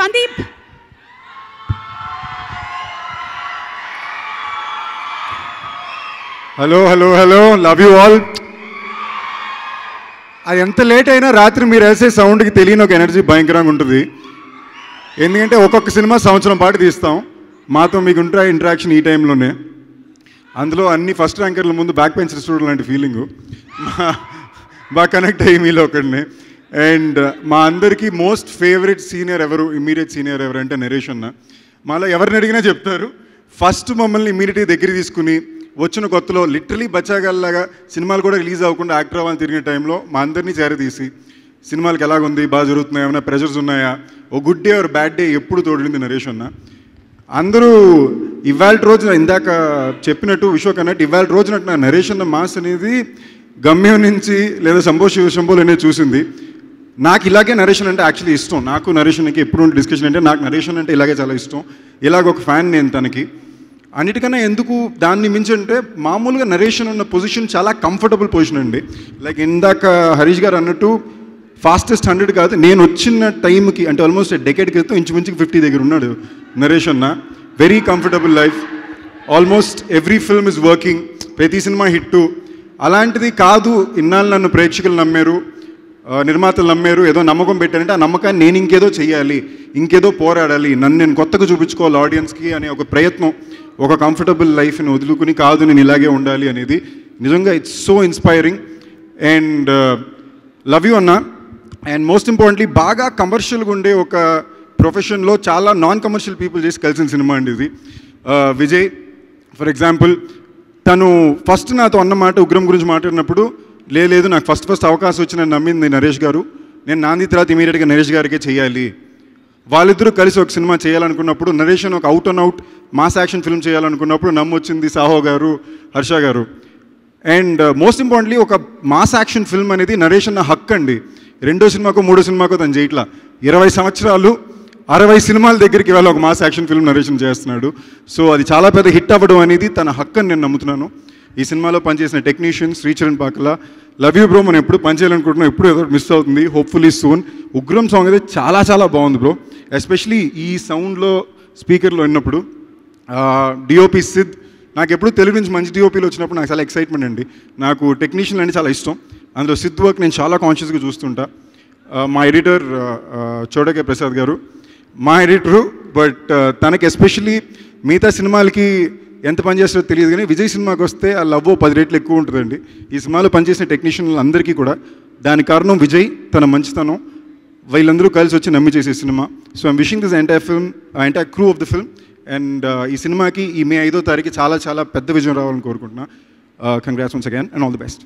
Sandeep. Hello hello hello love you all అది ఎంత late అయినా రాత్రి మీరు వేసే సౌండ్కి తెలియని ఒక ఎనర్జీ భయంకరంగా ఉంటుంది. ఎందుకంటే ఒక్కొక్క సినిమా సంవత్సరం పాటు తీస్తాం. మాతో మీకు ఉంటే ఇంటరాక్షన్ ఈ టైంలోనే అందులో అన్ని ఫస్ట్ ర్యాంకర్ల ముందు బ్యాక్ పెంచర్ స్టూడెంట్ లాంటి ఫీలింగు బాగా కనెక్ట్ అయ్యి మీలో ఒకడిని. అండ్ uh, మా అందరికీ మోస్ట్ ఫేవరెట్ సీనియర్ ఎవరు? ఇమీడియట్ సీనియర్ ఎవరు అంటే నరేష్ అన్న. మాలో ఎవరిని అడిగినా చెప్తారు. ఫస్ట్ మమ్మల్ని ఇమీడియట్గా దగ్గర తీసుకుని వచ్చిన కొత్తలో లిటరలీ బచ్చాగల్లాగా సినిమాలు కూడా రిలీజ్ అవ్వకుండా యాక్టర్ అవ్వాలని తిరిగిన టైంలో మా అందరినీ చేరదీసి సినిమాలకు ఎలాగుంది? బాగా జరుగుతున్నాయా? ఏమైనా ప్రెషర్స్ ఉన్నాయా? ఓ good day or bad day ఎప్పుడు తోడింది నరేష్ అన్న. అందరూ ఇవాళ రోజున ఇందాక చెప్పినట్టు విశ్వక్ అన్నట్టు ఇవాళ రోజున నా నరేష్ అన్న మాస్ అనేది గమ్యం నుంచి లేదా సంభోష శంభోలు అనేది చూసింది. నాకు ఇలాగే నరేషన్ అంటే యాక్చువల్లీ ఇష్టం. నాకు నరేషన్కి ఎప్పుడు డిస్కషన్ అంటే నాకు నరేషన్ అంటే ఇలాగే చాలా ఇష్టం. ఇలాగ ఒక ఫ్యాన్ నేను తనకి. అన్నిటికన్నా ఎందుకు దాన్ని మించి అంటే మామూలుగా నరేషన్ ఉన్న పొజిషన్ చాలా కంఫర్టబుల్ పొజిషన్ అండి. లైక్ ఇందాక హరీష్ గారు అన్నట్టు ఫాస్టెస్ట్ హండ్రెడ్ కాదు నేను వచ్చిన టైంకి అంటే ఆల్మోస్ట్ డెకేట్ క్రితం ఇంచుమించుకి ఫిఫ్టీ దగ్గర ఉన్నాడు నరేష్ అన్న very comfortable life almost every film is working ప్రతి సినిమా హిట్టు. అలాంటిది కాదు ఇన్నాళ్ళు నన్ను ప్రేక్షకులు నమ్మారు. నిర్మాతలు నమ్మారు ఏదో నమ్మకం పెట్టారంటే ఆ నమ్మకాన్ని నేను ఇంకేదో చేయాలి ఇంకేదో పోరాడాలి నన్ను నేను కొత్తగా చూపించుకోవాలి ఆడియన్స్కి అనే ఒక ప్రయత్నం ఒక కంఫర్టబుల్ లైఫ్ని వదులుకుని కాదు నేను ఇలాగే ఉండాలి అనేది. నిజంగా it's so inspiring and love you అన్న. అండ్ మోస్ట్ ఇంపార్టెంట్లీ బాగా కమర్షియల్గా ఉండే ఒక ప్రొఫెషన్లో చాలా నాన్ కమర్షియల్ పీపుల్ చేసి కలిసిన సినిమా అండి ఇది. విజయ్ ఫర్ ఎగ్జాంపుల్ తను ఫస్ట్ నాతో అన్నమాట ఉగ్రం గురించి మాట్లాడినప్పుడు లేదు నాకు ఫస్ట్ ఫస్ట్ అవకాశం వచ్చిన నమ్మింది నరేష్ గారు. నేను నాంది తర్వాత ఇమీడియట్గా నరేష్ గారికే చేయాలి. వాళ్ళిద్దరూ కలిసి ఒక సినిమా చేయాలనుకున్నప్పుడు నరేష్ అని ఒక out and out mass action film చేయాలనుకున్నప్పుడు నమ్మొచ్చింది సాహో గారు హర్ష గారు. అండ్ మోస్ట్ ఇంపార్టెంట్లీ ఒక మాస్ యాక్షన్ ఫిల్మ్ అనేది నరేష్ అన్న హక్ అండి. రెండో సినిమాకో మూడో సినిమాకో తను చేయట్లా. ఇరవై సంవత్సరాలు అరవై సినిమాల దగ్గరికి వెళ్ళి ఒక మాస్ యాక్షన్ ఫిల్మ్ నరేషన్ చేస్తున్నాడు. సో అది చాలా పెద్ద హిట్ అవ్వడం అనేది తన హక్కు అని నేను నమ్ముతున్నాను. ఈ సినిమాలో పనిచేసిన technician Sricharan Pakala love you bro మనం ఎప్పుడు పనిచేయాలనుకుంటున్నాం ఎప్పుడు ఏదో మిస్ అవుతుంది. హోప్ఫుల్లీ సూన్ ఉగ్రం సాంగ్ అయితే చాలా చాలా బాగుంది బ్రో. ఎస్పెషలీ ఈ సౌండ్లో స్పీకర్లో విన్నప్పుడు డిఓపి సిద్ నాకు ఎప్పుడు తెలుగు నుంచి మంచి డిఓపీలు వచ్చినప్పుడు నాకు చాలా ఎక్సైట్మెంట్ అండి. నాకు టెక్నీషియన్ అంటే చాలా ఇష్టం. అందులో సిద్ వర్క్ నేను చాలా కాన్షియస్గా చూస్తుంటా. మా ఎడిటర్ చోడకే ప్రసాద్ గారు. మా ఎడిటరు బట్ తనకి ఎస్పెషలీ మిగతా సినిమాలకి ఎంత పనిచేస్తారో తెలియదు కానీ విజయ్ సినిమాకి వస్తే ఆ లవ్ పది రేట్లు ఎక్కువ ఉంటుందండి. ఈ సినిమాలో పనిచేసిన టెక్నీషియన్లు అందరికీ కూడా దాని కారణం విజయ్ తన మంచితనం వీళ్ళందరూ కలిసి వచ్చి నమ్మి చేసే cinema. So I'm wishing this entire film entire crew of the film and ఈ సినిమాకి ఈ మే ఐదో తారీఖు చాలా చాలా పెద్ద విజయం రావాలని కోరుకుంటున్నా. Congrats once again and all the best